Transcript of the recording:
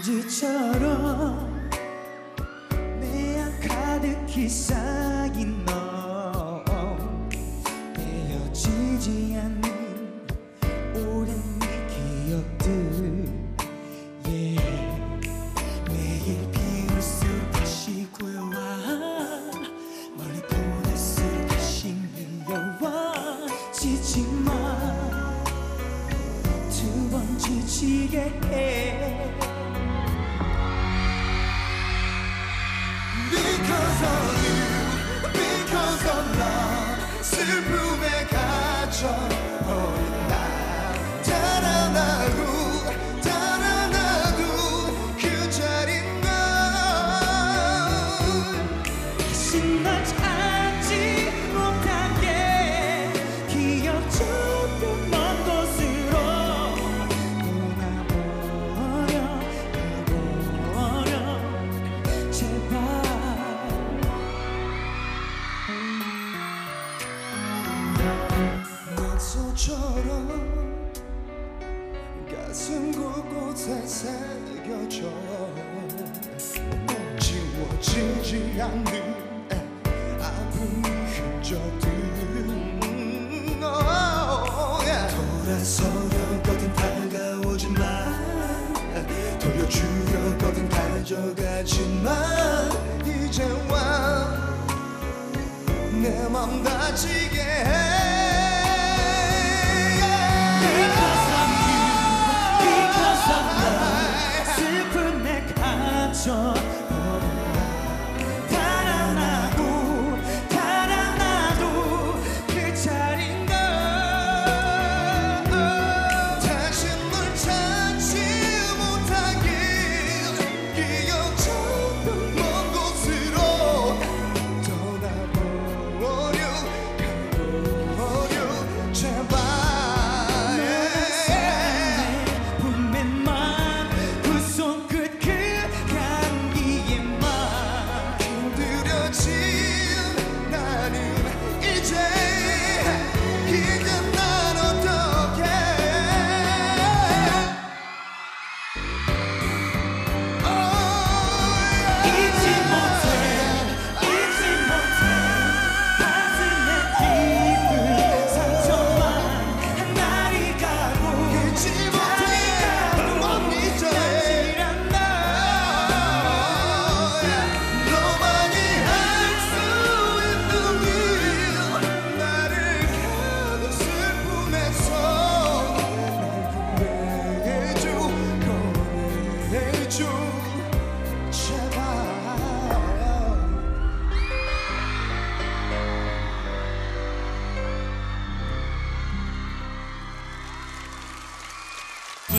먼지처럼 내안 가득히 쌓인 너. 헤어지지 않는 오랜 네 기억들. yeah. 매일 비울수록 다시 고요와. 멀리 보낼수록 다시 밀려와. 지지마 두 번 지치게 해 슬픔에 갇혀 낙서처럼 가슴 곳곳에 새겨져 지워지지 않는 아픈 흔적들 Oh, yeah. 돌아서려거든 다가오지만 돌려주려거든 가져가지만 이제와 내 맘 다치게 해